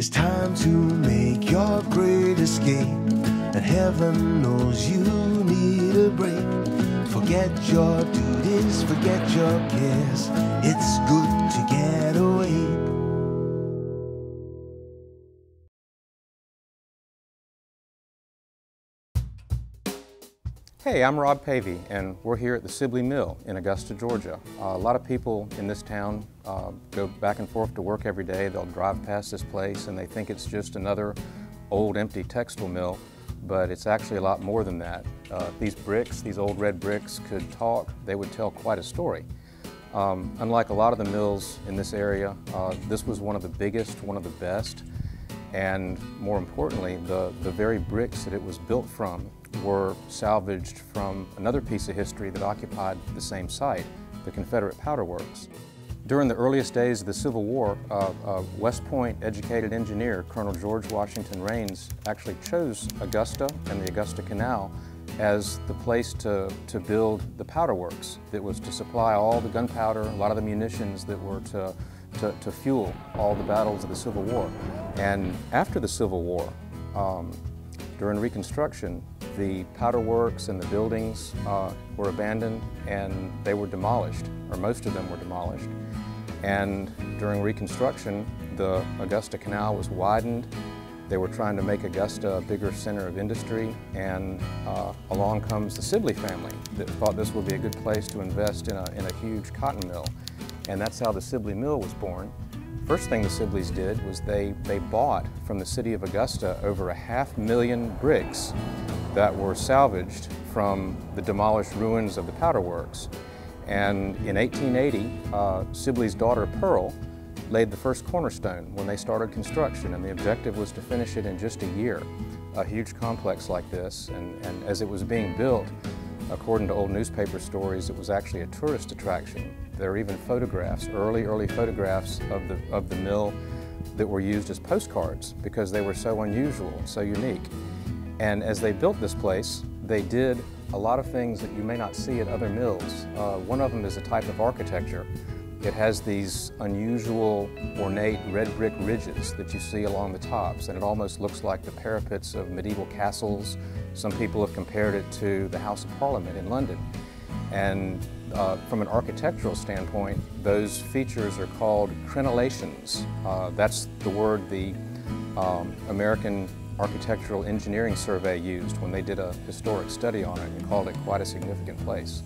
It's time to make your great escape. And heaven knows you need a break. Forget your duties, forget your cares. It's good to get away. Hey, I'm Rob Pavey, and we're here at the Sibley Mill in Augusta, Georgia. Uh, a lot of people in this town uh, go back and forth to work every day. They'll drive past this place and they think it's just another old empty textile mill, but it's actually a lot more than that. Uh, these bricks, these old red bricks, could talk. They would tell quite a story. Um, unlike a lot of the mills in this area, uh, this was one of the biggest, one of the best, and more importantly, the, the very bricks that it was built from were salvaged from another piece of history that occupied the same site, the Confederate Powder Works. During the earliest days of the Civil War, uh, uh, West Point educated engineer Colonel George Washington Rains actually chose Augusta and the Augusta Canal as the place to, to build the powder works that was to supply all the gunpowder, a lot of the munitions that were to, to, to fuel all the battles of the Civil War. And after the Civil War, um, during Reconstruction, the powder works and the buildings uh, were abandoned and they were demolished, or most of them were demolished. And during Reconstruction, the Augusta Canal was widened. They were trying to make Augusta a bigger center of industry, and uh, along comes the Sibley family that thought this would be a good place to invest in a, in a huge cotton mill. And that's how the Sibley Mill was born. First thing the Sibleys did was they, they bought from the city of Augusta over a half million bricks that were salvaged from the demolished ruins of the powder works. And in 1880, uh, Sibley's daughter Pearl laid the first cornerstone when they started construction, and the objective was to finish it in just a year. A huge complex like this, and, and as it was being built, according to old newspaper stories, it was actually a tourist attraction. There are even photographs, early, early photographs of the, of the mill that were used as postcards because they were so unusual, so unique. And as they built this place, they did a lot of things that you may not see at other mills. Uh, one of them is a type of architecture. It has these unusual, ornate red brick ridges that you see along the tops, and it almost looks like the parapets of medieval castles. Some people have compared it to the House of Parliament in London. And uh, from an architectural standpoint, those features are called crenellations. Uh, that's the word the um, American Architectural Engineering Survey used when they did a historic study on it and called it quite a significant place.